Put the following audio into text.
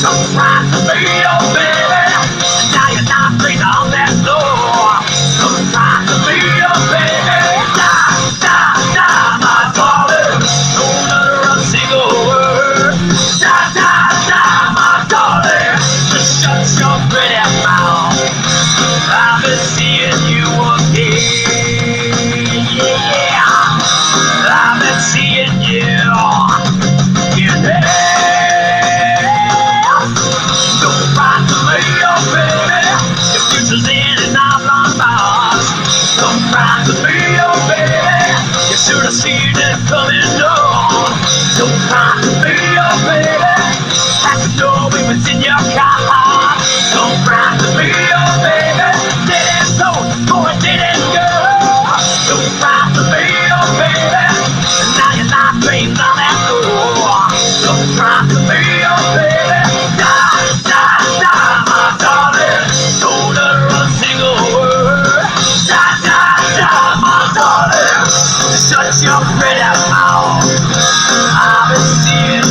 Don't cry to me, should have seen it coming on. Don't cry be your baby. I could know it was in your car. Don't cry be your baby. Didn't go, boy, didn't go. Don't cry be your baby. Now your life not dreaming. pretty mouth. I've been seeing